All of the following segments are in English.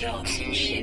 小心些。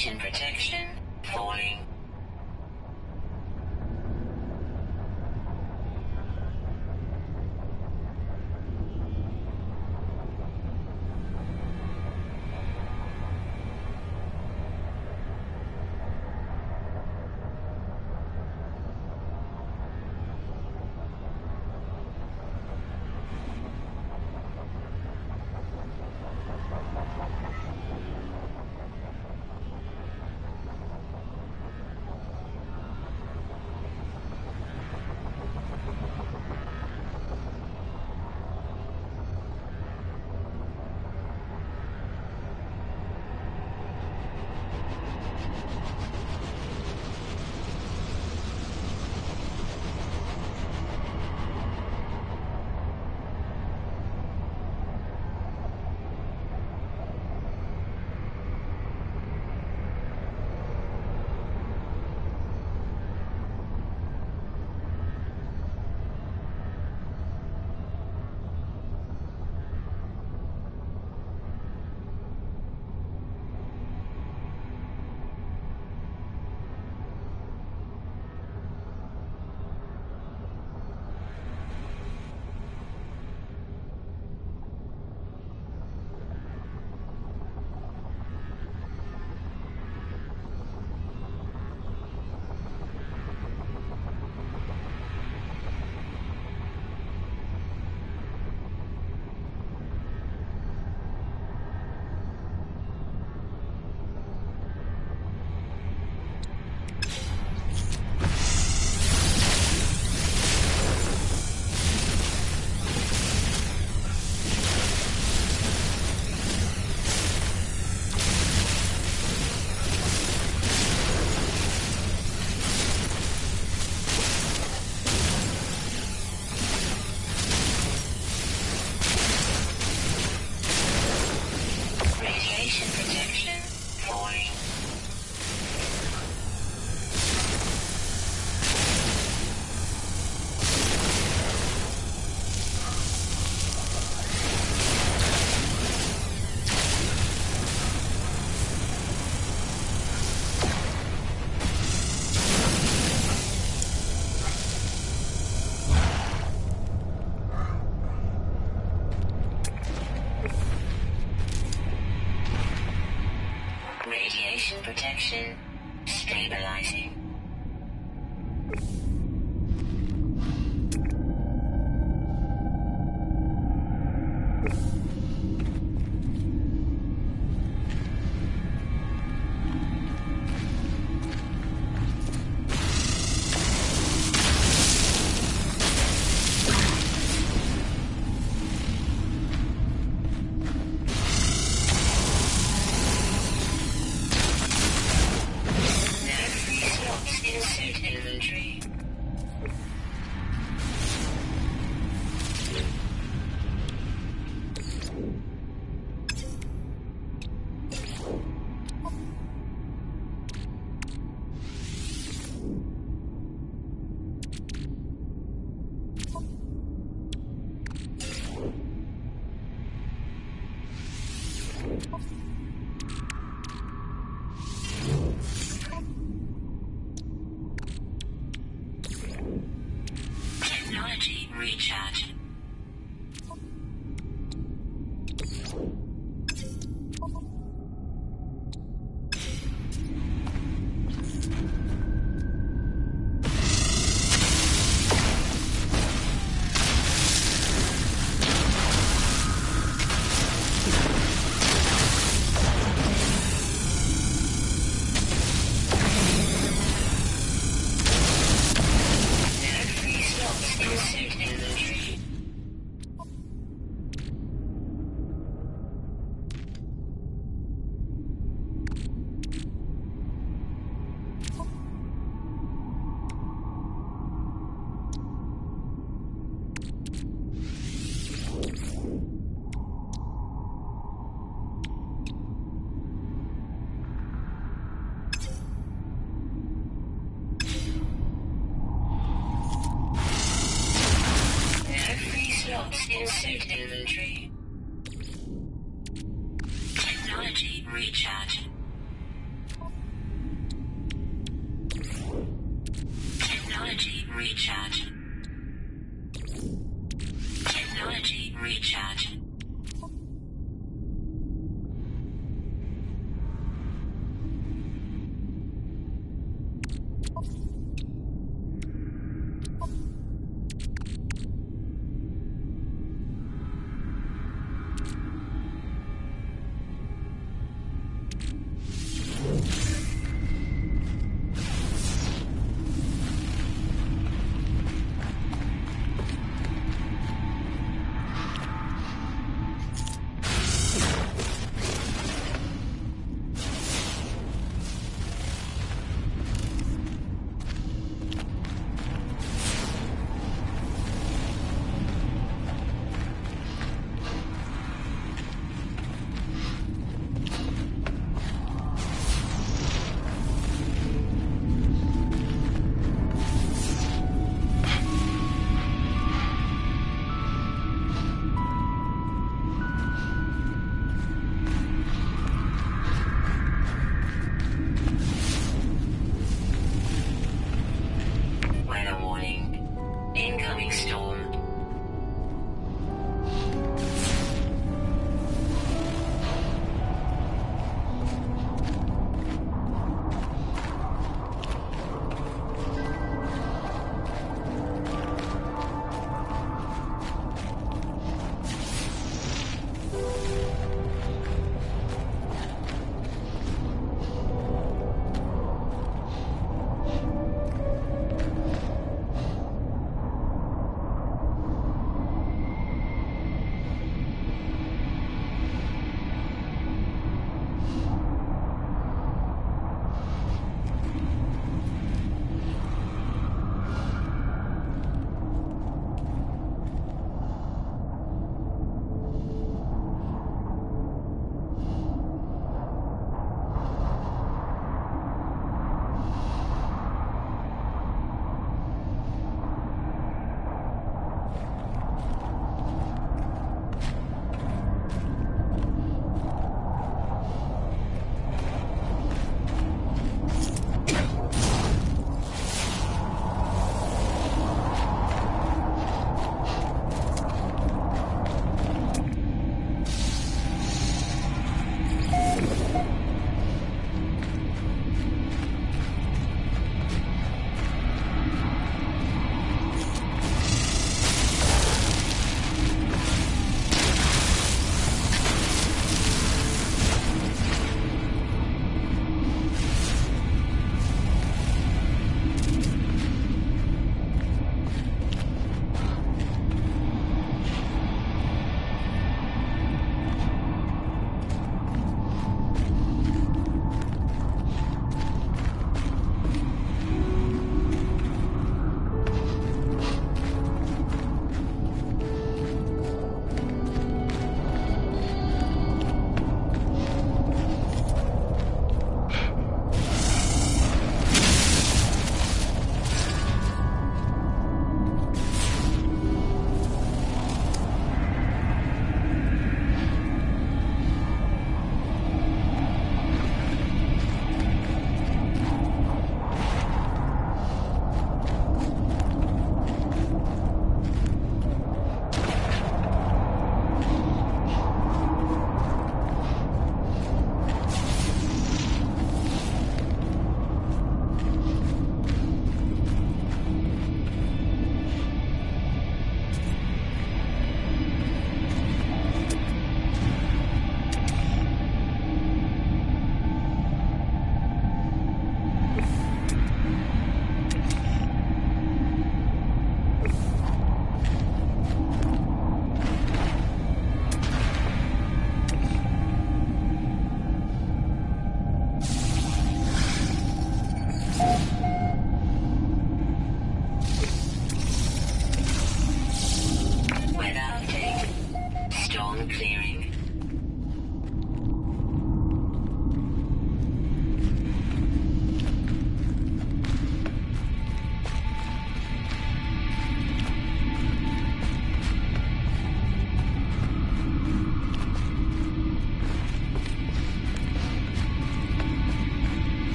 Radiation protection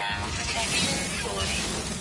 down protection 40.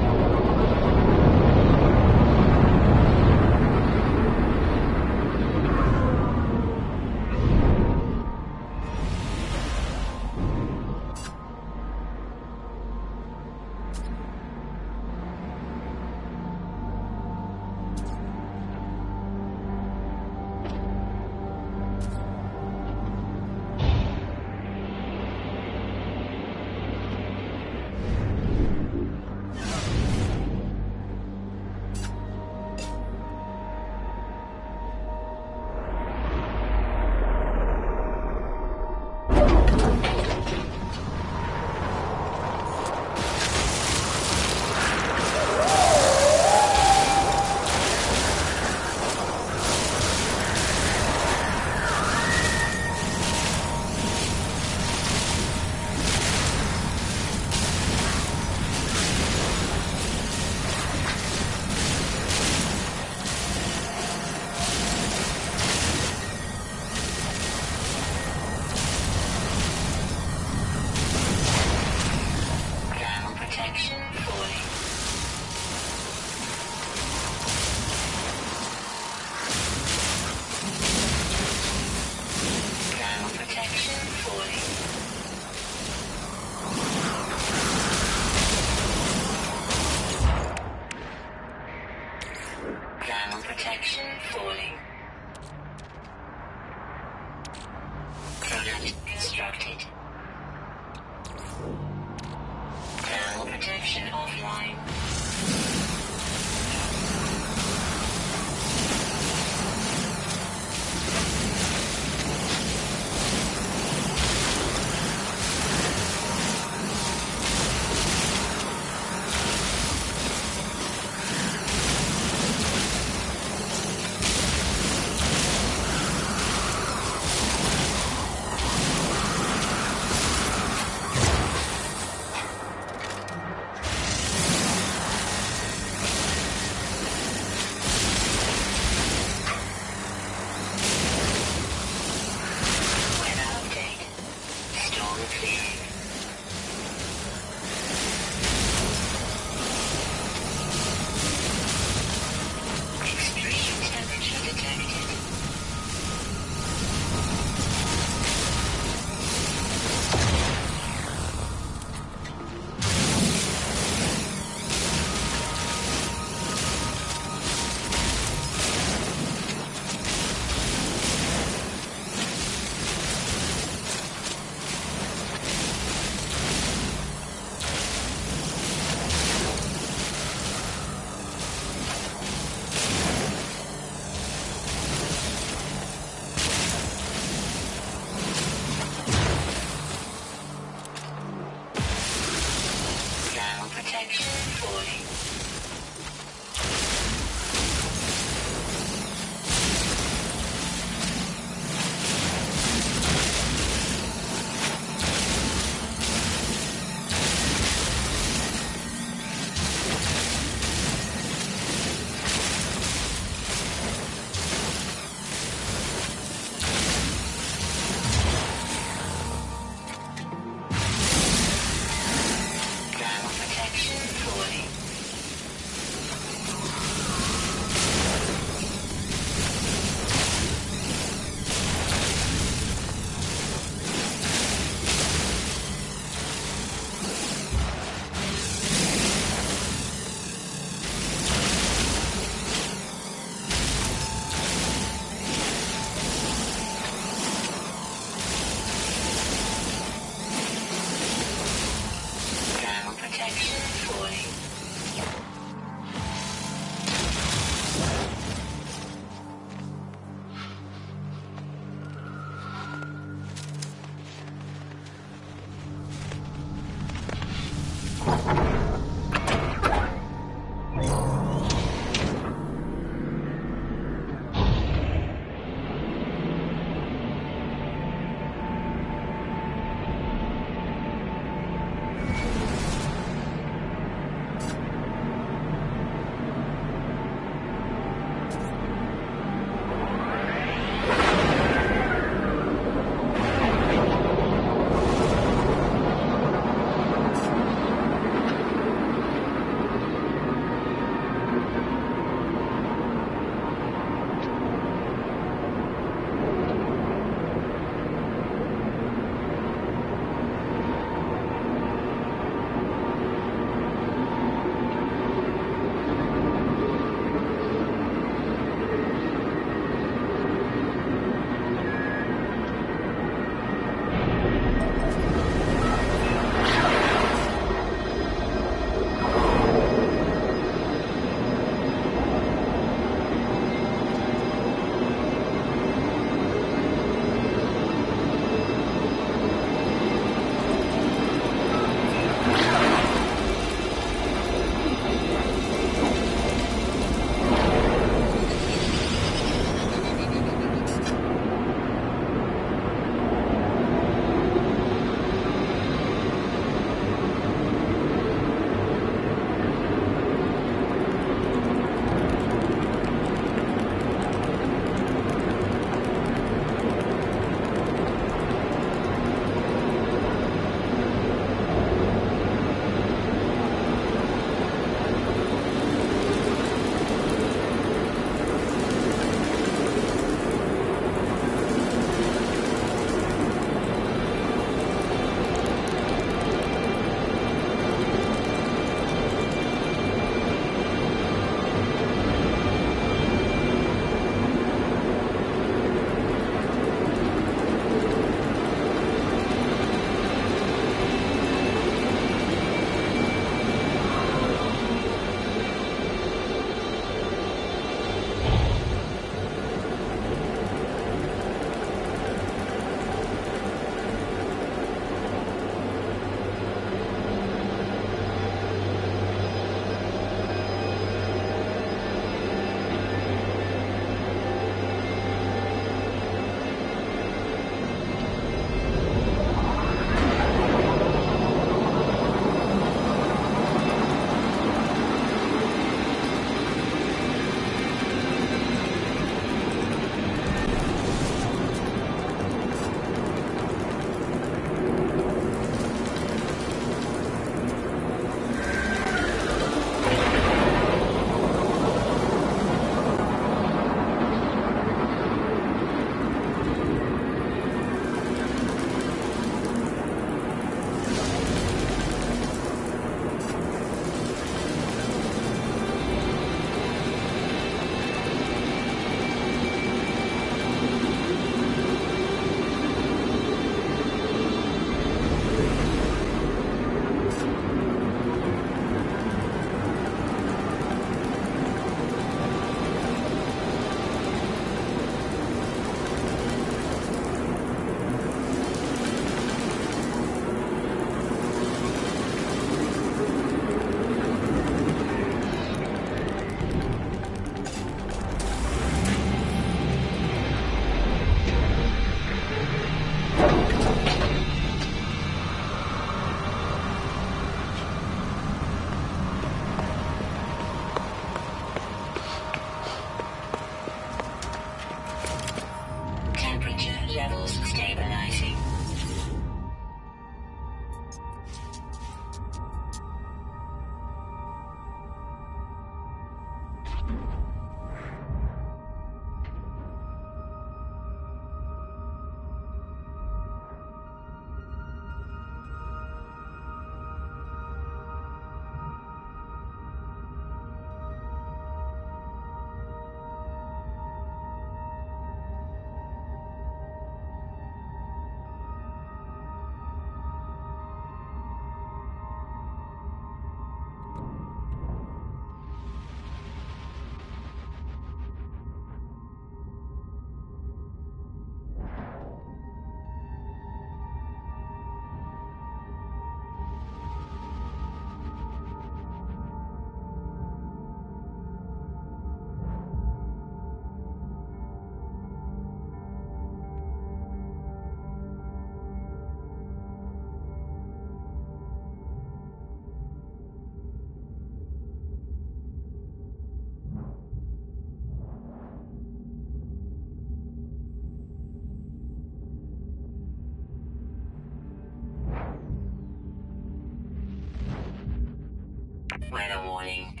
Weather warning.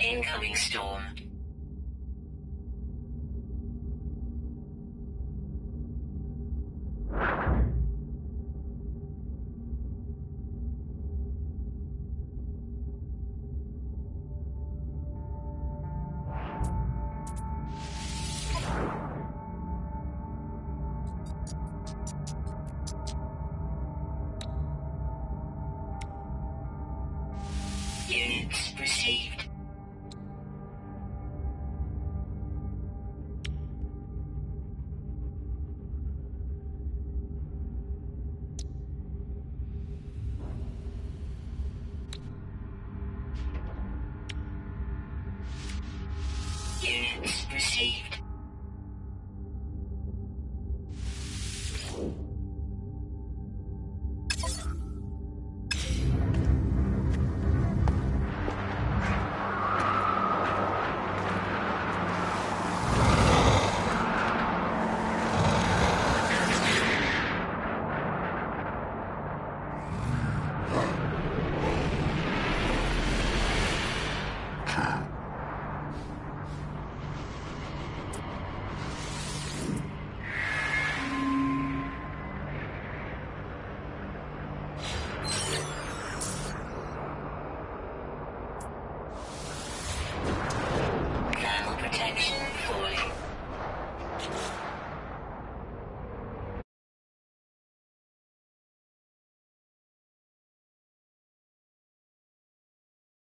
Incoming storm.